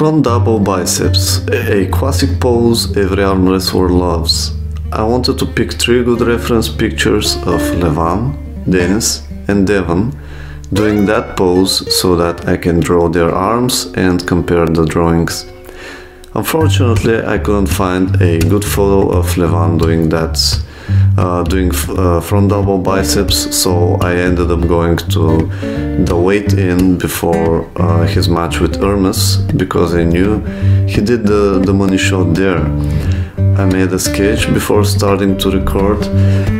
Front double biceps, a classic pose every arm wrestler loves. I wanted to pick three good reference pictures of Levan, Denis, and Devon doing that pose so that I can draw their arms and compare the drawings. Unfortunately, I couldn't find a good photo of Levan doing that, uh, doing uh, front double biceps, so I ended up going to the weigh in before uh, his match with Ermes because I knew he did the, the money shot there. I made a sketch before starting to record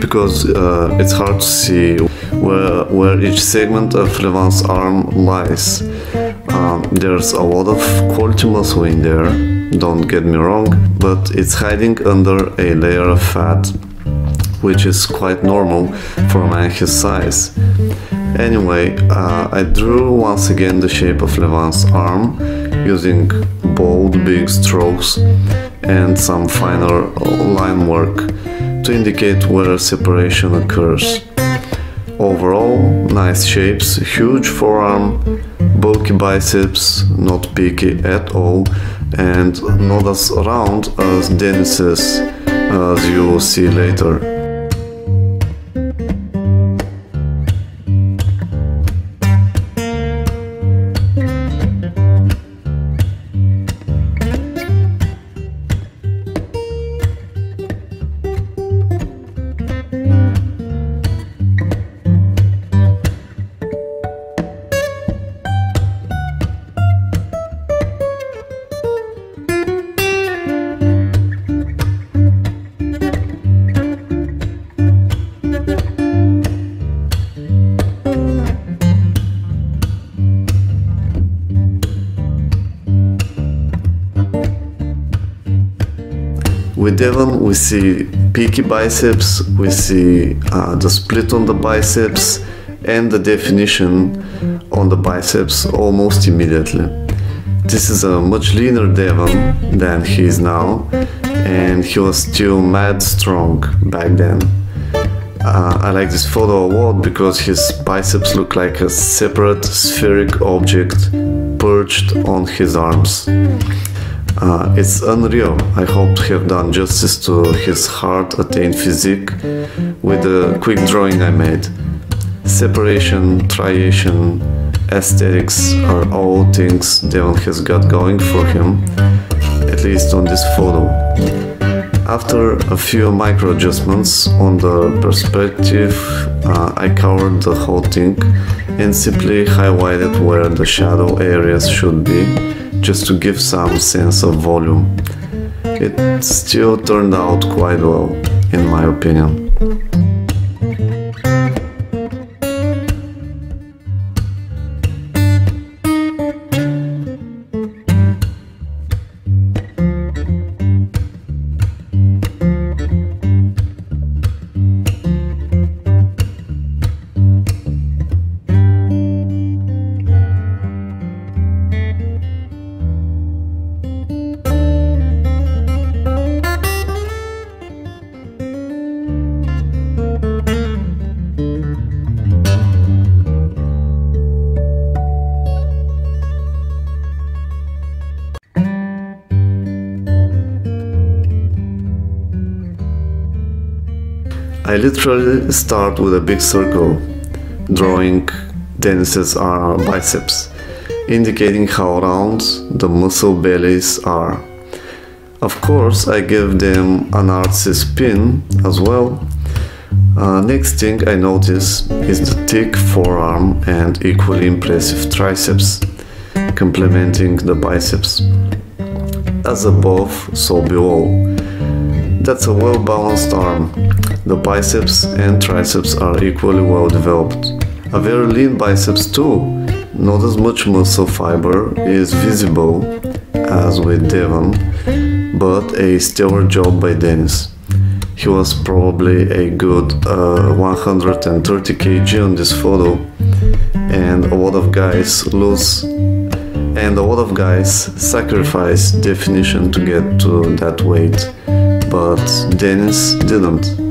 because uh, it's hard to see where, where each segment of Levan's arm lies. Um, there's a lot of quality muscle in there, don't get me wrong, but it's hiding under a layer of fat, which is quite normal for a man his size. Anyway, uh, I drew once again the shape of Levan's arm using bold big strokes and some finer line work to indicate where separation occurs. Overall, nice shapes, huge forearm, bulky biceps, not peaky at all, and not as round as Denis's, as you will see later. With Devon, we see peaky biceps, we see uh, the split on the biceps, and the definition on the biceps almost immediately. This is a much leaner Devon than he is now, and he was still mad strong back then. Uh, I like this photo a lot because his biceps look like a separate spheric object perched on his arms. Uh, it's unreal. I hope to have done justice to his hard attained physique with the quick drawing I made. Separation, striation, aesthetics are all things Devon has got going for him, at least on this photo. After a few micro adjustments on the perspective, uh, I covered the whole thing and simply highlighted where the shadow areas should be just to give some sense of volume. It still turned out quite well, in my opinion. I literally start with a big circle, drawing Denis's uh, biceps, indicating how round the muscle bellies are. Of course, I give them an artsy spin as well. Uh, next thing I notice is the thick forearm and equally impressive triceps, complementing the biceps. As above, so below. That's a well balanced arm. The biceps and triceps are equally well developed. A very lean biceps too. Not as much muscle fiber is visible as with Devon, but a stellar job by Denis. He was probably a good uh, 130 kg on this photo, and a lot of guys lose and a lot of guys sacrifice definition to get to that weight but Denis didn't.